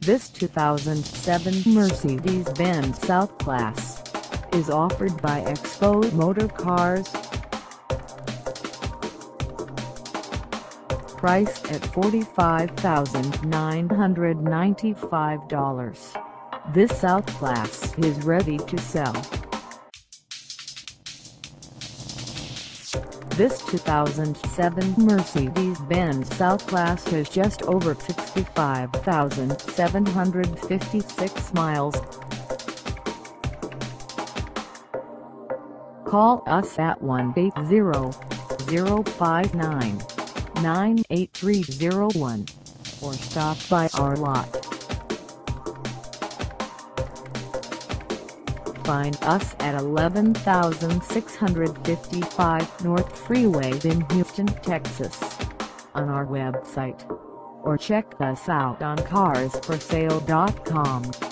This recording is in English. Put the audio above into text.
This 2007 Mercedes-Benz S-Class is offered by Expo Motor Cars. Priced at $45,995. This S-Class is ready to sell. This 2007 Mercedes-Benz S-Class has just over 65,756 miles. Call us at 1-800-059-98301 or stop by our lot. Find us at 11655 North Freeway in Houston, Texas on our website or check us out on carsforsale.com.